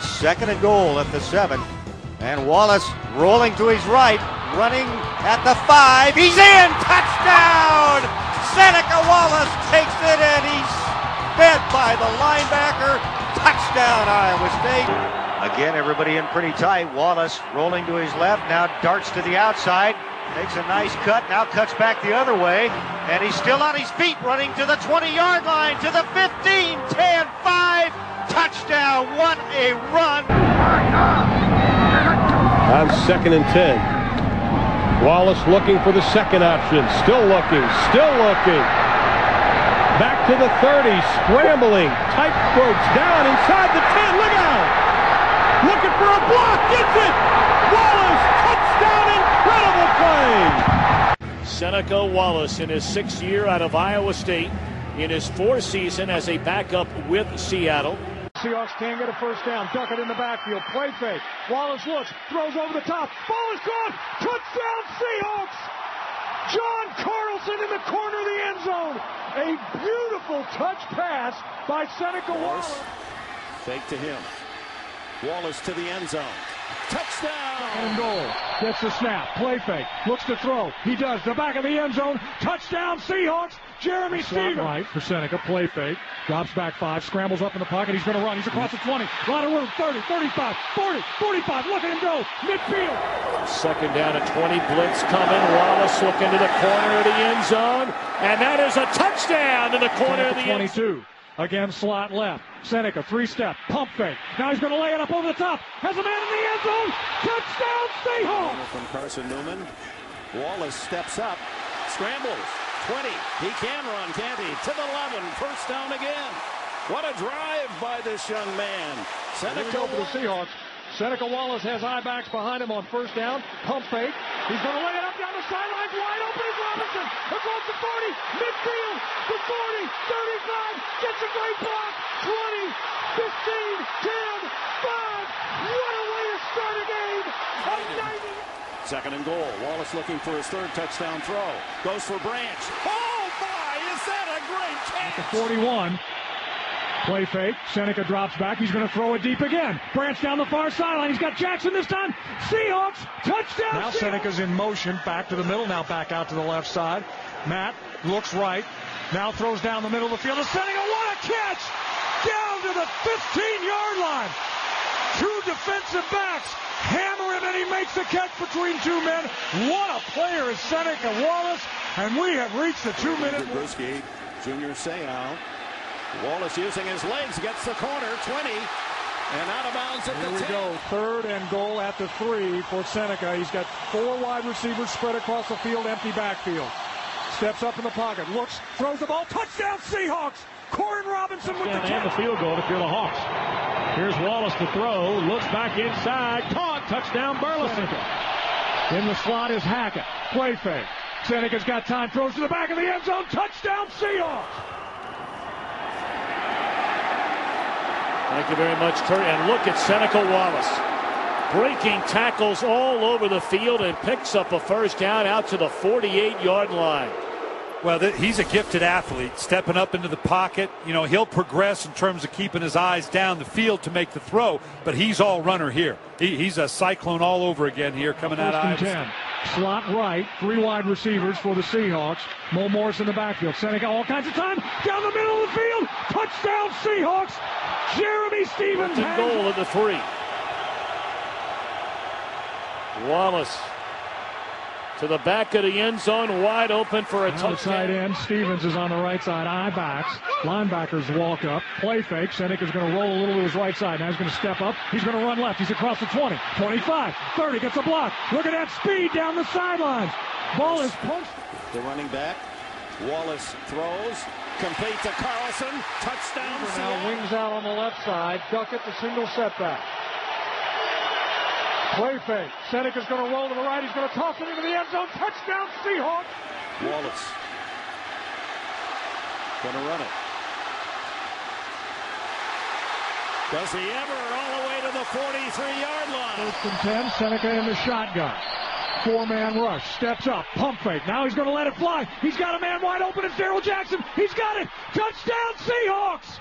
Second and goal at the seven. And Wallace rolling to his right, running at the five. He's in! Touchdown! Seneca Wallace takes it and he's fed by the linebacker. Touchdown, Iowa State. Again, everybody in pretty tight. Wallace rolling to his left, now darts to the outside. Makes a nice cut, now cuts back the other way. And he's still on his feet, running to the 20 yard line, to the 15, 10, 5. Touchdown! What a run! On second and 10. Wallace looking for the second option. Still looking. Still looking. Back to the 30. Scrambling. Tight ropes down inside the 10. Look out. Looking for a block. Gets it. Wallace. Touchdown. Incredible play. Seneca Wallace in his sixth year out of Iowa State. In his fourth season as a backup with Seattle. Seahawks can't get a first down. Duckett in the backfield. Play fake. Wallace looks. Throws over the top. Ball is caught. Touchdown Seahawks. John Carlson in the corner of the end zone. A beautiful touch pass by Seneca Wallace. Fake to him. Wallace to the end zone. Touchdown! And goal. Gets the snap. Play fake. Looks to throw. He does. The back of the end zone. Touchdown Seahawks. Jeremy Stevens. Right for Seneca. Play fake. Drops back five. Scrambles up in the pocket. He's going to run. He's across the 20. A lot of room. 30, 35, 40, 45. Look at him go. Midfield. Second down at 20. Blitz coming. Wallace looking to the corner of the end zone. And that is a touchdown in the corner of the end zone. 22. Again, slot left. Seneca, three step, pump fake. Now he's going to lay it up over the top. Has a man in the end zone. Touchdown, Seahawks. From Carson Newman. Wallace steps up, scrambles. 20. He can run, can't he? To the 11. First down again. What a drive by this young man. Seneca go for the Seahawks. Seneca Wallace has eye backs behind him on first down. Pump fake. He's going to lay it up down the sideline. Wide open is Robinson. Across the 40. Midfield. The 40. 35. Gets a great block. 20. 15. 10. 5. What a way to start a game. A 90. Second and goal. Wallace looking for his third touchdown throw. Goes for Branch. Oh my! Is that a great catch? The 41. Play fake. Seneca drops back. He's going to throw it deep again. Branch down the far sideline. He's got Jackson this time. Seahawks touchdown. Now Seahawks. Seneca's in motion. Back to the middle. Now back out to the left side. Matt looks right. Now throws down the middle of the field to Seneca. What a catch! Down to the 15-yard line. Two defensive backs hammer him, and he makes the catch between two men. What a player is Seneca Wallace, and we have reached the two-minute. Bruschi, Junior Seau. Wallace using his legs gets the corner, 20, and out of bounds at Here the we go, third and goal at the three for Seneca. He's got four wide receivers spread across the field, empty backfield. Steps up in the pocket, looks, throws the ball, touchdown Seahawks! Koren Robinson with the and the field goal if you're the Hawks. Here's Wallace to throw, looks back inside, caught, touchdown Burleson. In the slot is Hackett, play fake. Seneca's got time, throws to the back of the end zone, touchdown Seahawks! Thank you very much, Kurt. And look at Seneca Wallace. Breaking tackles all over the field and picks up a first down out to the 48 yard line. Well, he's a gifted athlete, stepping up into the pocket. You know, he'll progress in terms of keeping his eyes down the field to make the throw, but he's all runner here. He, he's a cyclone all over again here coming First out of 10. Slot right, three wide receivers for the Seahawks. Mo Morris in the backfield. Seneca all kinds of time. Down the middle of the field. Touchdown Seahawks. Jeremy Stevens. And goal at the three. Wallace to the back of the end zone, wide open for a now touchdown. tight end. Stevens is on the right side. Eye backs. Linebackers walk up. Play fake. Seneca's going to roll a little to his right side. Now he's going to step up. He's going to run left. He's across the 20, 25, 30. Gets a block. Look at that speed down the sidelines. Ball is punched. The running back. Wallace throws. Complete to Carlson. Touchdown. Now Seattle. wings out on the left side. Duck Duckett the single setback. Play fake. Seneca's going to roll to the right. He's going to toss it into the end zone. Touchdown Seahawks. Wallace. Gonna run it. Does he ever all the way to the 43-yard line? First and 10. Seneca in the shotgun. Four-man rush. Steps up. Pump fake. Now he's going to let it fly. He's got a man wide open. It's Darrell Jackson. He's got it. Touchdown Seahawks.